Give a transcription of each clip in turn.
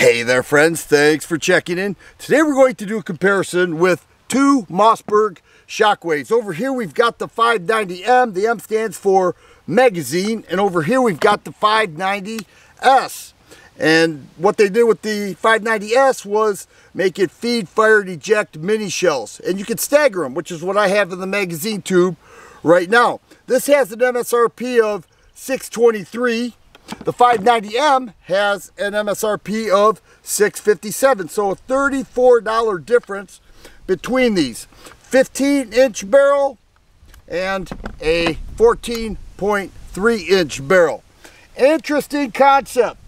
Hey there friends, thanks for checking in. Today we're going to do a comparison with two Mossberg Shockwaves. Over here we've got the 590M, the M stands for magazine, and over here we've got the 590S. And what they did with the 590S was make it feed, fire, and eject mini shells. And you can stagger them, which is what I have in the magazine tube right now. This has an MSRP of 623 the 590M has an MSRP of 657 so a $34 difference between these. 15 inch barrel and a 14.3 inch barrel. Interesting concept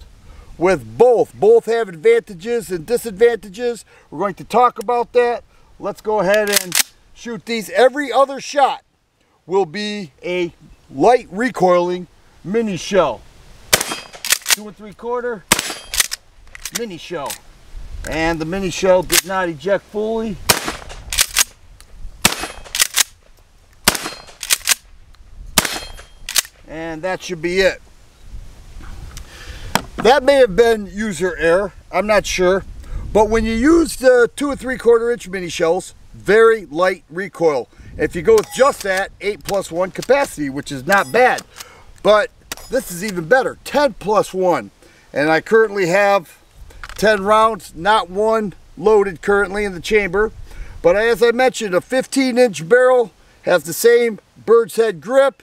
with both. Both have advantages and disadvantages. We're going to talk about that. Let's go ahead and shoot these. Every other shot will be a light recoiling mini shell two and three quarter mini shell. And the mini shell did not eject fully. And that should be it. That may have been user error, I'm not sure. But when you use the two and three quarter inch mini shells, very light recoil. If you go with just that, eight plus one capacity, which is not bad. But this is even better, 10 plus one. And I currently have 10 rounds, not one loaded currently in the chamber. But as I mentioned, a 15 inch barrel has the same bird's head grip.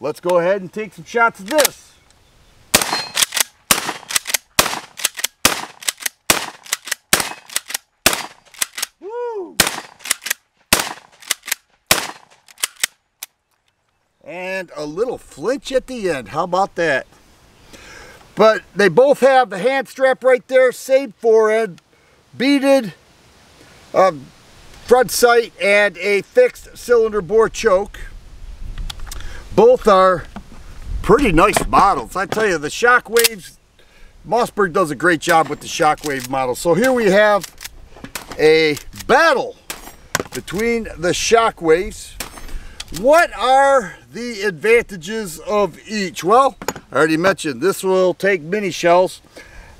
Let's go ahead and take some shots of this. And a little flinch at the end. How about that? But they both have the hand strap right there, same forend, beaded um, front sight, and a fixed cylinder bore choke. Both are pretty nice models. I tell you, the Shockwaves, Mossberg does a great job with the Shockwave model. So here we have a battle between the Shockwaves what are the advantages of each? Well, I already mentioned this will take mini shells.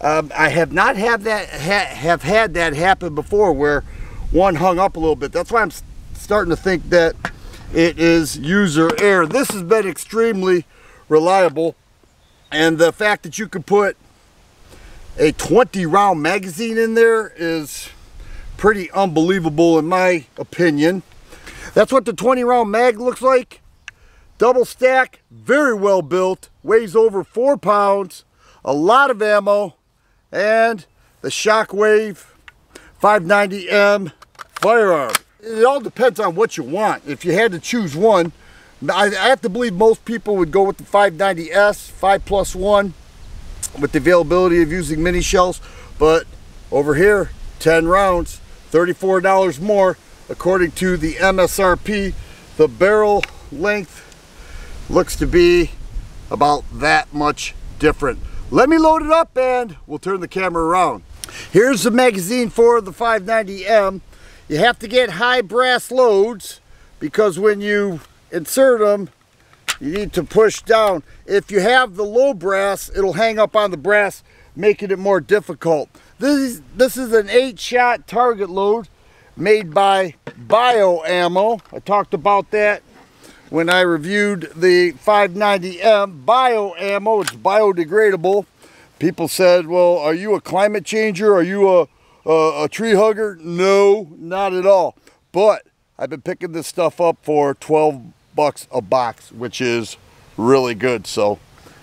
Um, I have not have that ha have had that happen before where one hung up a little bit. That's why I'm starting to think that it is user error. This has been extremely reliable and the fact that you can put a 20 round magazine in there is pretty unbelievable in my opinion. That's what the 20 round mag looks like. Double stack, very well built, weighs over four pounds, a lot of ammo, and the Shockwave 590M firearm. It all depends on what you want. If you had to choose one, I, have to believe most people would go with the 590S, 5 plus 1, with the availability of using mini shells. But over here, 10 rounds, $34 more, according to the MSRP the barrel length looks to be about that much different. Let me load it up and we'll turn the camera around. Here's the magazine for the 590M you have to get high brass loads because when you insert them you need to push down. If you have the low brass it'll hang up on the brass making it more difficult. This is this is an eight shot target load made by Bio Ammo. I talked about that when I reviewed the 590M Bio Ammo. It's biodegradable. People said, well, are you a climate changer? Are you a, a, a tree hugger? No, not at all. But I've been picking this stuff up for 12 bucks a box, which is really good. So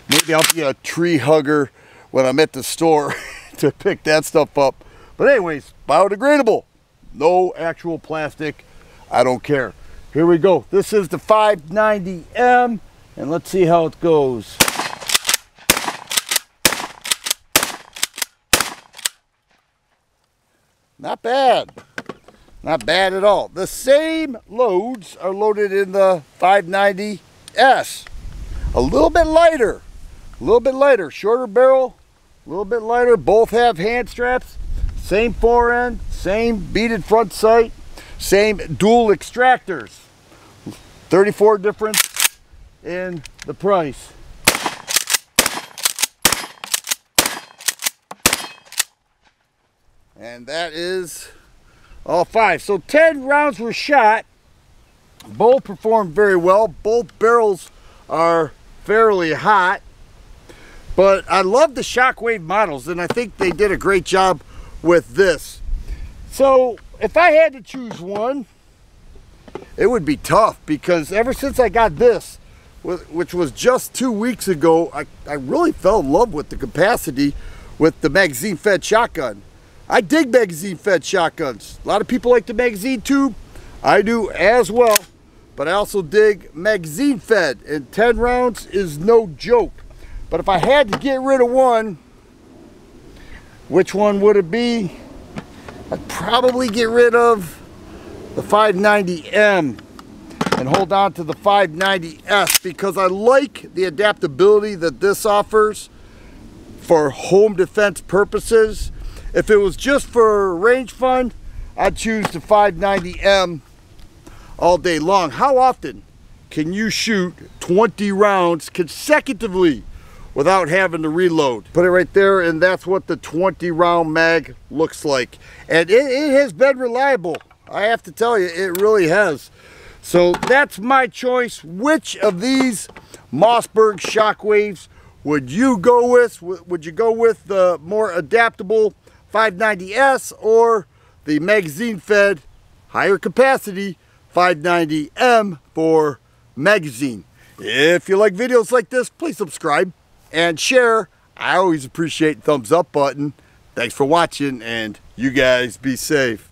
maybe I'll be a tree hugger when I'm at the store to pick that stuff up. But anyways, biodegradable no actual plastic. I don't care. Here we go. This is the 590M and let's see how it goes. Not bad. Not bad at all. The same loads are loaded in the 590S a little bit lighter. A little bit lighter. Shorter barrel. A little bit lighter. Both have hand straps. Same forend same beaded front sight, same dual extractors. 34 difference in the price. And that is all five. So 10 rounds were shot. Both performed very well. Both barrels are fairly hot. But I love the Shockwave models and I think they did a great job with this. So if I had to choose one, it would be tough because ever since I got this, which was just two weeks ago, I, I really fell in love with the capacity with the magazine fed shotgun. I dig magazine fed shotguns. A lot of people like the magazine tube. I do as well. But I also dig magazine fed and 10 rounds is no joke. But if I had to get rid of one, which one would it be? I'd probably get rid of the 590M and hold on to the 590S because I like the adaptability that this offers for home defense purposes. If it was just for range fun, I'd choose the 590M all day long. How often can you shoot 20 rounds consecutively without having to reload? Put it right there and that's what the 20 round mag looks like. And it, it has been reliable. I have to tell you, it really has. So that's my choice. Which of these Mossberg Shockwaves would you go with? Would you go with the more adaptable 590S or the magazine fed higher capacity 590M for magazine? If you like videos like this, please subscribe and share. I always appreciate thumbs up button. Thanks for watching and you guys be safe.